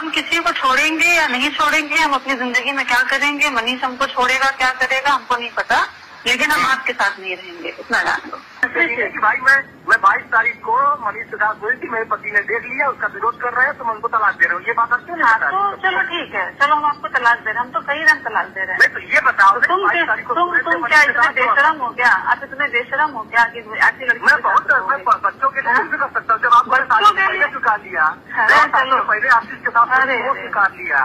हम किसी को छोड़ेंगे या नहीं छोड़ेंगे, हम अपनी ज़िंदगी में क्या करेंगे, मनीष हमको छोड़ेगा, क्या करेगा, हमको नहीं पता, लेकिन हम आपके साथ नहीं रहेंगे, इतना जान लो। भाई मैं मैं बाईस तारीख को मनीष साथ हुई थी मेरे पति ने देख लिया उसका विरोध कर रहे हैं तो मैं उनको तलाक दे रहा हूँ। ये बात नहीं हाँ तो चलो ठीक है चलो हम आपको तलाक दे रहे हैं हम तो कई रंग तलाक दे रहे हैं। तो ये बताओ तो तुम तुम तुम क्या इतने बेशरम हो क्या आप इतने बेशरम हो कि ऐसी लड़की मैं बहुत? बच्चों के लिए भी कर सकता हूँ। जब आप बाईस तारीख बच्चों को के पहले चुका लिया चलो। पहले आशीष के साथ वो स्वीकार लिया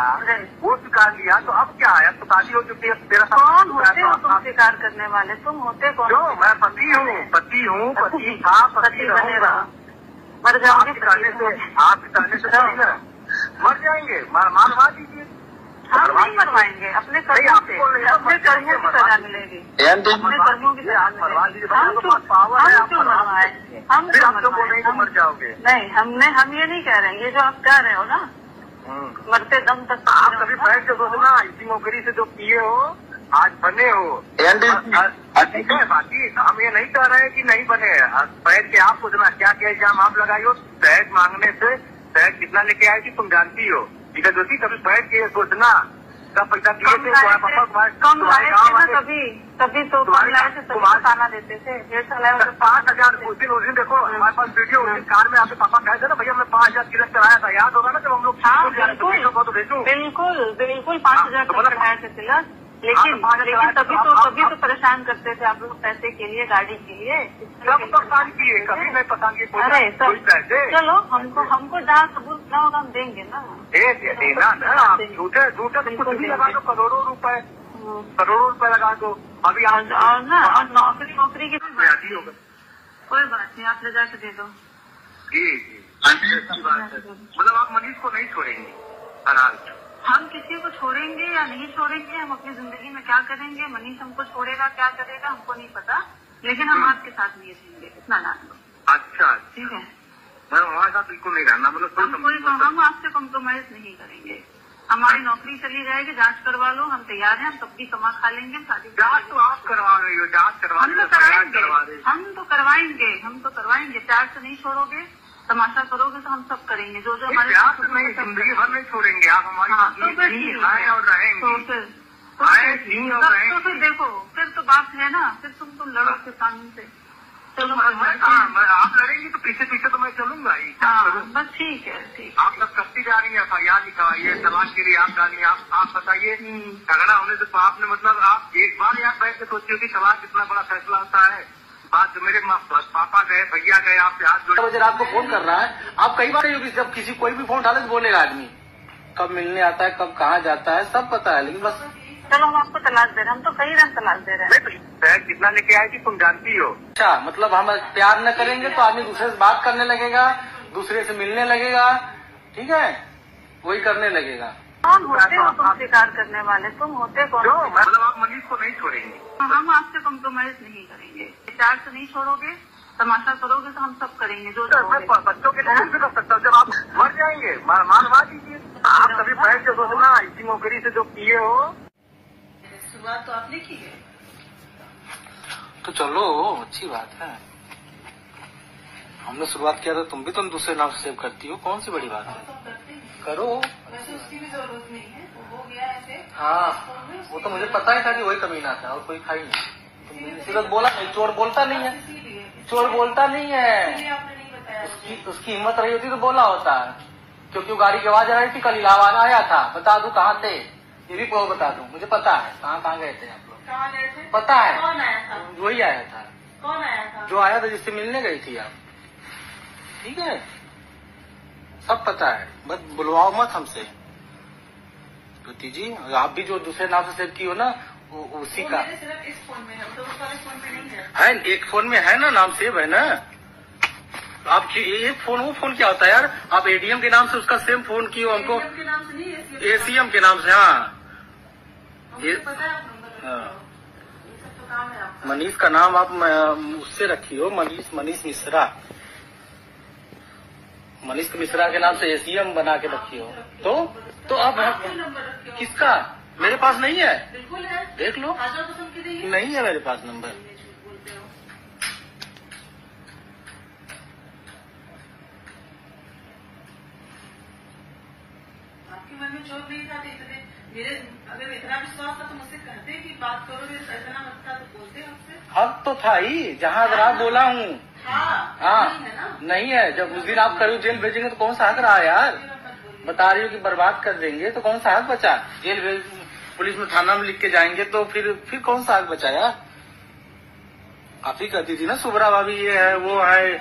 वो स्वीकार लिया तो अब क्या है? शादी हो चुकी है तेरा कौन होते हो तुम स्वीकार करने वाले? तुम होते कौन मैं पति हूँ पति हूँ पति था पति पति बने रहूँगा। रहो। मर जाओगे से आपके कहने से मर जाएँगे। मार मारवा दीजिए। हम नहीं मरवाएँगे। अपने कर्मों से अपने कर्मों की सजा मिलेगी। अपने कर्मों की सजा आप मिलेगी हम क्यों है, आप मरवाएँगे क्यों तो मरवाएँगे मर जाओगे। नहीं हमने हम ये नहीं कह रहे हैं। ये जो आप कह रहे हो ना हम्म। मरते दम तक आप कभी बैठ के सोचना इसी नौकरी से जो पिए हो आज बने हो। ठीक है बाकी हम ये नहीं कह रहे हैं कि नहीं बने। बैठ के आप सोचना क्या क्या इल्ज़ाम आप लगाई हो? सहज मांगने से सहज कितना लेके आएगी तुम जानती हो? ठीक है ज्योति कभी बैठ के सोचना। कब पैसा दिए थे तुम्हारे कम तुम्हारे लाए गाँव थे ना वाले कभी तो कम तुम्हारे- लाए थे तुम्हारे- तो खाना देते थे। डेढ़ सौ लाए पाँच हज़ार उस दिन उस दिन देखो हमारे पास वीडियो उस दिन कार में आपके पापा कहे थे ना भैया हमने पाँच हज़ार किलो चलाया था। याद होगा ना जब हम लोग हाँ बिल्कुल। तो भेजूं बिल्कुल बिल्कुल पाँच हाँ, हज़ार तो थे तिलक। लेकिन हाँ, तो लेकिन तभी तो तभी तो परेशान करते थे आप लोग पैसे के लिए गाड़ी के लिए। परेशान किए कभी नहीं परेशान किए अरे चलो हमको हमको जहाँ सबूत ना होगा हम देंगे ना। देना ना झूठे झूठे तो कुछ भी लगा दो करोड़ों रुपए। हम्म। करोड़ों रुपए लगा दो। अभी और ना और नौकरी नौकरी की कोई बात नहीं आप ले जाके दे दो। जी जी। अच्छी बात है। मतलब आप मनीष को नहीं छोड़ेंगे अनाज किसी को छोड़ेंगे या नहीं छोड़ेंगे हम अपनी ज़िंदगी में क्या करेंगे मनीष हमको छोड़ेगा क्या करेगा हमको नहीं पता लेकिन हम आपके साथ नहीं रहेंगे इतना जान लो अच्छा ठीक है? मैं हमारे साथ बिल्कुल नहीं रहना मतलब हम कोई हम आपसे कॉम्प्रोमाइज नहीं करेंगे। हमारी नौकरी चली जाएगी जाँच करवा लो हम तैयार हैं हम तब भी कमा खा लेंगे शादी जाँच तो आप करवा रही हो जाँच करवा हम तो करवाएँगे हम तो करवाएँगे हम तो करवाएँगे प्यार से नहीं छोड़ोगे। तमाशा करोगे तो हम सब करेंगे। जो जो हमारे साथ से नहीं ज़िंदगी भर नहीं छोड़ेंगे आप हमारी हाँ तो फिर हैं। है। और तो रहेंगी फिर तो फिर- तो रहेंगी। फिर देखो फिर तो बात है ना फिर तुम तुम लड़ो के कानून से। चलो कहाँ मैं आप लड़ेंगी तो पीछे पीछे तो मैं चलूँगा ही। हाँ? बस ठीक है ठीक आप सब करती जा रही है एफ़ आई आर लिखवाइए तलाक के लिए आप डालिए आप आप बताइए। हम्म। झगड़ा होने से तो आपने मतलब आप एक बार यहाँ बैठ के सोचिए कि तलाक कितना बड़ा फैसला होता है। बात जो मेरे पापा गए भैया गए आपसे हाथ जोड़े बजे रात को फ़ोन कर रहा है। आप कई बार ये जब किसी कोई भी फ़ोन उठा ले तो बोलेगा आदमी कब मिलने आता है कब कहाँ जाता है सब पता है लेकिन बस चलो हम आपको तलाश दे रहे हैं। हम तो कई रंग तलाश दे रहे हैं। तो कितना लेके आएगी तुम जानती हो? अच्छा मतलब हम प्यार न करेंगे तो आदमी दूसरे से बात करने लगेगा दूसरे से मिलने लगेगा ठीक है? वही करने लगेगा। कौन होते हो? तुम स्वीकार करने वाले। तुम होते कौन हो? मतलब आप मनीष को नहीं छोड़ेंगे। हम आपसे कॉम्प्रोमाइज नहीं करेंगे। विचार से नहीं छोड़ोगे तमाशा करोगे तो हम सब करेंगे जो। बच्चों के लिए कर सकता हूँ। जब आप मर जाएँगे मानवा दीजिए आप कभी बैठ के सोचना इसी नौकरी से जो पिए हो। शुरुआत तो आपने की है। तो चलो अच्छी बात है। हमने शुरुआत किया था तुम भी तुम दूसरे नाम से सेव करती हो। कौन सी बड़ी बात है। करो। वैसे उसकी भी ज़रूरत नहीं है वो हो गया ऐसे। हाँ वो तो मुझे पता ही था कि वही कमीना था और कोई था ही नहीं तुमने सीरत बोला नहीं चोर बोलता नहीं है। चोर बोलता नहीं है। उसकी उसकी हिम्मत रही होती तो बोला होता क्योंकि वो गाड़ी की आवाज़ आ रही थी कल इलाहाबाद आया था। बता दू कहाँ थे? ये भी को बता दू मुझे पता है कहाँ कहाँ गए थे आप लोग। कहाँ गए थे? पता है। कौन आया था? वही आया था। कौन आया था? जो आया था जिससे मिलने गई थी आप। ठीक है? सब पता है बस बुलवाओ मत हमसे। ज्योति जी आप भी जो दूसरे नाम से सेव की हो ना वो उसी वो का। सिर्फ़ इस फ़ोन में है तो उस वाले फ़ोन में नहीं है। है एक फ़ोन में है ना नाम सेव है ना? आप ये फ़ोन वो फ़ोन क्या होता है यार? आप एडीएम के नाम से उसका सेम फ़ोन की हो हमको? एसीएम के नाम से हाँ। तो है आपका। मनीष का नाम आप उससे रखी हो मनीष मनीष मिश्रा। मनीष मिश्रा के नाम से एसीएम बना के रखी हो। तो तो अब किसका? मेरे पास नहीं है। बिल्कुल है देख लो। नहीं है मेरे पास नंबर। आपके मन में चोर नहीं था इतने मेरे अगर इतना विश्वास था तो मुझसे कहते कि बात करो मेरे इतना मत था तो बोलते आपसे। हक तो था ही जहाँ अगर आप बोला हूँ। हाँ। हाँ। नहीं है नहीं है। जब उस दिन आप करीब जेल भेजेंगे तो कौन सा हक रहा यार? बता रही हो कि बर्बाद कर देंगे तो कौन सा हक बचा? जेल भेज पुलिस में थाना में लिख के जाएँगे तो फिर फिर कौन सा हक बचा यार? आप ही कहती थी ना सुबरा भाभी ये है वो है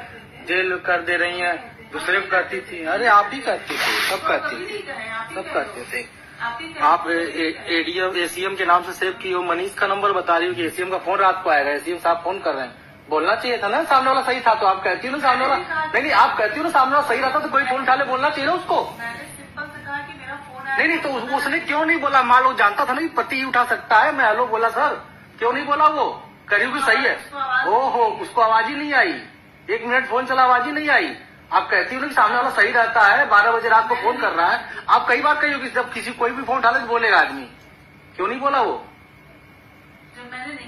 जेल कर दे रही है दूसरे को कहती थी। अरे आप ही कहती थी सब कहती थी सब कहे। कहते थे। आप आप एडीएम एसीएम के नाम से सेव की हो मनीष का नंबर बता रही हो कि एसीएम का फ़ोन रात को आएगा एसीएम साहब फ़ोन कर रहे हैं। बोलना चाहिए था ना? सामने वाला सही था तो आप कहती हो ना सामने वाला? नहीं नहीं आप कहती हो ना सामने वाला सही रहता तो कोई फ़ोन उठा ले बोलना चाहिए ना उसको। नहीं नहीं तो उसने क्यों नहीं बोला? मान लो जानता था ना पति ही उठा सकता है। मैं हेलो बोला सर क्यों नहीं बोला वो? करीब भी सही है? ओहो उसको आवाज़ ही नहीं आई। एक मिनट फ़ोन चला आवाज़ ही नहीं आई। आप कहती हो ना कि सामने वाला सही रहता है बारह बजे रात को फ़ोन कर रहा है। आप कई बार कही हो कि जब किसी कोई भी फ़ोन उठा ले तो बोलेगा आदमी। क्यों नहीं बोला वो?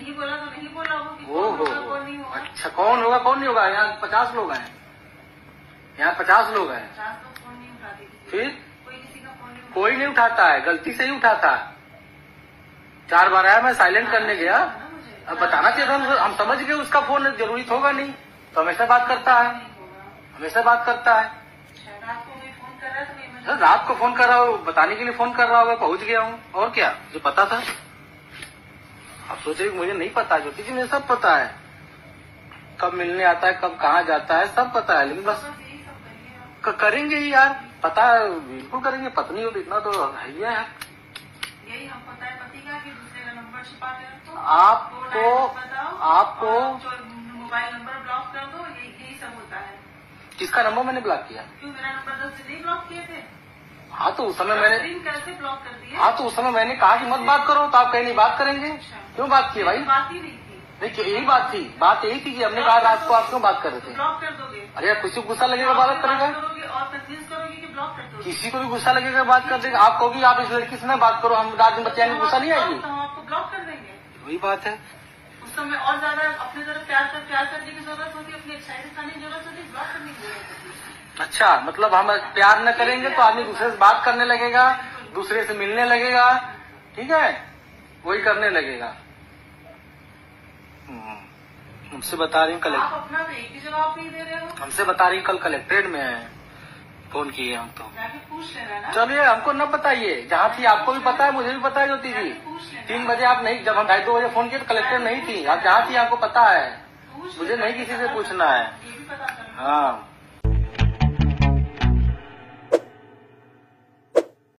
नहीं बोला तो नहीं बोला हो हो होगा अच्छा कौन होगा कौन नहीं होगा? यहाँ पचास लोग आए यहाँ पचास लोग हैं। किसी फिर? कोई नहीं उठाता है गलती से ही उठाता है। चार बार आया मैं साइलेंट करने गया। मुझे। अब बताना चाहिए था हम हम समझ गए उसका फ़ोन ज़रूरी तो होगा नहीं। तो हमेशा बात करता है। हमेशा बात करता है। है सर, रात को फ़ोन कर रहा हूँ बताने के लिए फ़ोन कर रहा होगा पहुँच गया हूँ। और क्या जो पता था। आप सोचे मुझे नहीं पता ज्योति जी मुझे सब पता है। कब मिलने आता है कब कहाँ जाता है सब पता है लेकिन बस करेंगे ही यार पता बिल्कुल करेंगे पत्नी हो तो इतना तो है ही। है यही हम पता है पति का कि दूसरे का नंबर छिपा आपको दो लाइन बताओ आपको मोबाइल नंबर ब्लॉक कर दो यही यही सब होता है। किसका नंबर मैंने ब्लॉक किया? क्यों मेरा नंबर दस नहीं ब्लॉक किए थे? हाँ तो उस समय मैंने कैसे ब्लॉक कर दिए हाँ तो उस समय मैंने कहा कि मत बात करो तो आप कहीं नहीं बात करेंगे। क्यों बात की भाई? बात ही नहीं थी। क्यों यही बात थी। बात यही थी कि हमने कहा रात को आप क्यों बात कर रहे थे? ब्लॉक कर दोगे? अरे यार किसी को गुस्सा लगेगा बात करेगा। किसी को भी गुस्सा लगेगा बात कर देगा। आप कहोगी आप इस लड़की से ना बात करो हम रात में बच्चे गुस्सा नहीं आएगी। तो हम आपको ब्लॉक कर देंगे। वही बात है। उस समय और ज़्यादा अपने तरफ़ प्यार कर प्यार करने की ज़रूरत होती है अपनी अच्छाई दिखाने की ज़रूरत होती है ब्लॉक करने की ज़रूरत होती है। अच्छा मतलब हम प्यार न करेंगे तो आदमी दूसरे से बात करने लगेगा दूसरे से मिलने लगेगा ठीक है? वही करने लगेगा। हम्म, हमसे बता रही हूँ आप कलेक्ट अपना तो हमसे बता रही कल कलेक्ट्रेट में है। फ़ोन किए हम तो। चलिए हमको न बताइए। जहाँ थी आपको भी पता है मुझे भी पता है ज्योति जी लेना। तीन बजे आप नहीं जब हम ढाई दो बजे फ़ोन किए तो कलेक्टर नहीं थी। आप जहाँ थी आपको पता है। मुझे नहीं किसी से पूछना है। हाँ।